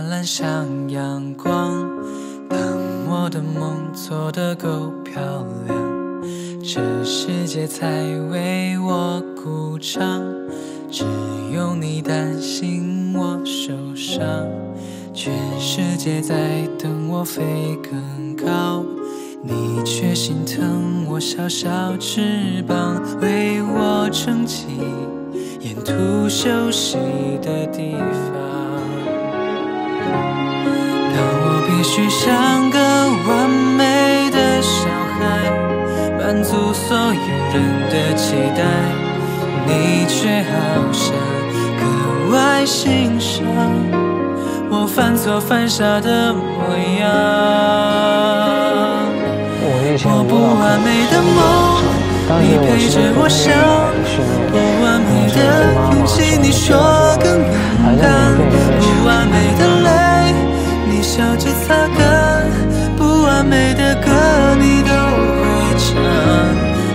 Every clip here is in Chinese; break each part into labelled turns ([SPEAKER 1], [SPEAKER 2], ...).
[SPEAKER 1] 灿烂像阳光。当我的梦做得够漂亮，这世界才为我鼓掌。只有你担心我受伤，全世界在等我飞更高，你却心疼我小小翅膀，为我撑起沿途休息的地方。我必须像个完美的小孩，满足所有人的期待。你却好像格外欣赏我犯错犯傻的模样。我不完美的梦，你陪着我想；不完美的勇气，你说更勇敢；不完美的泪，你笑着擦干；不完美的歌，你都会唱。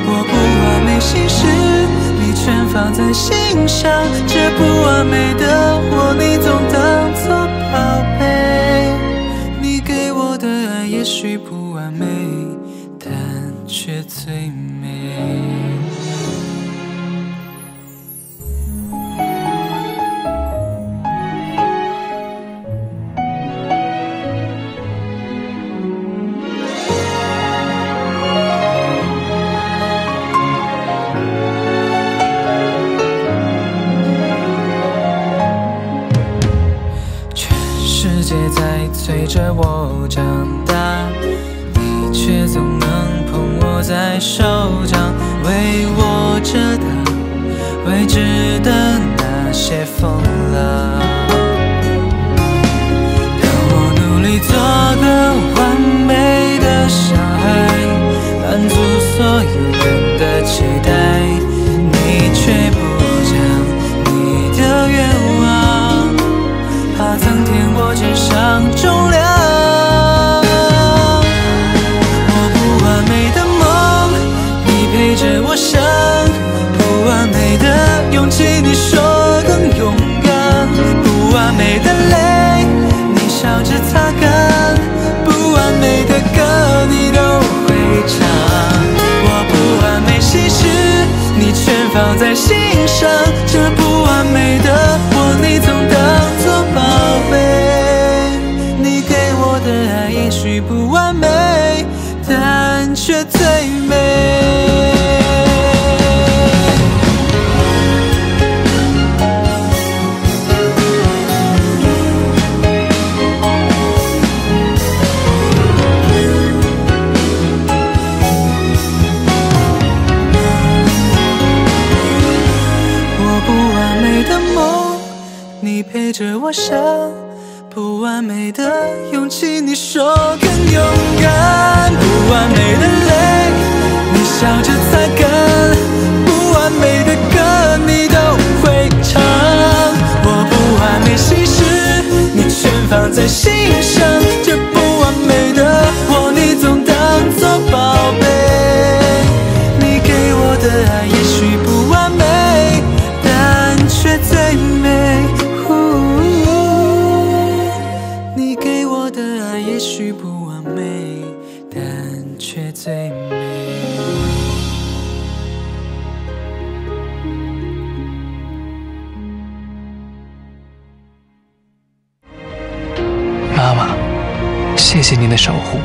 [SPEAKER 1] 我不完美心事。你全放在心上，这不完美的我，你总当作宝贝。你给我的爱也许不完美，但却最美。在催着我长大，你却总能捧我在手掌，为我遮挡未知的那些风浪。全放在心上，这不完美的我，你总当作宝贝。你给我的爱也许不完美，但却最美。着我想不完美的勇气，你说更勇敢；不完美的泪，你笑着擦干；不完美的歌，你都会唱。我不完美心事，你全放在心上。这不
[SPEAKER 2] 妈妈，谢谢您的守护。